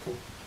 Cool.